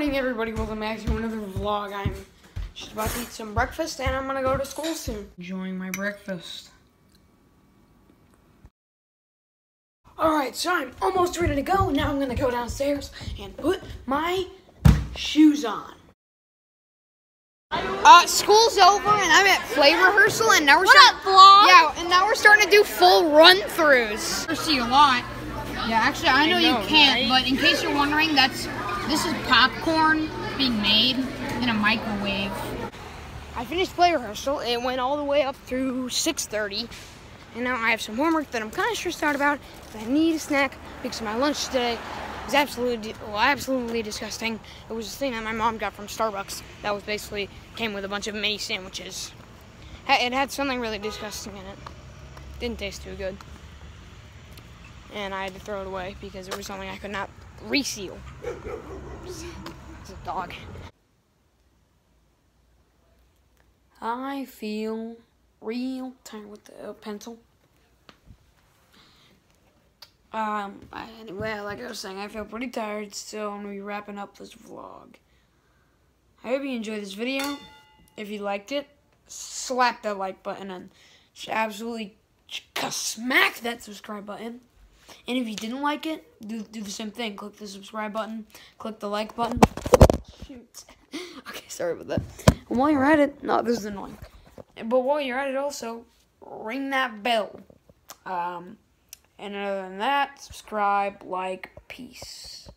morning, everybody. Welcome back to another vlog. I'm just about to eat some breakfast, and I'm gonna go to school soon. Enjoying my breakfast. All right, so I'm almost ready to go. Now I'm gonna go downstairs and put my shoes on. Uh, school's over, and I'm at play rehearsal, and now we're What starting. up, vlog? Yeah, and now we're starting to do full run-throughs. I see a lot. Yeah, actually, I know, know, you can't, right? but in case you're wondering, that's this is popcorn being made in a microwave. I finished play rehearsal. It went all the way up through 6:30, and now I have some homework that I'm kind of stressed out about. I need a snack because my lunch today was absolutely, well, absolutely disgusting. It was a thing that my mom got from Starbucks. That was basically came with a bunch of mini sandwiches. It had something really disgusting in it. Didn't taste too good, and I had to throw it away because it was something I could not reseal. It's a dog. I feel real tired with the pencil. Um, anyway, like I was saying, I feel pretty tired, so I'm gonna be wrapping up this vlog. I hope you enjoyed this video. If you liked it, slap that like button and absolutely smack that subscribe button. And if you didn't like it, do, do the same thing. Click the subscribe button, click the like button. Shoot. okay, sorry about that. And while you're at it, no, this is annoying. But while you're at it, also ring that bell. Um, and other than that, subscribe, like, peace.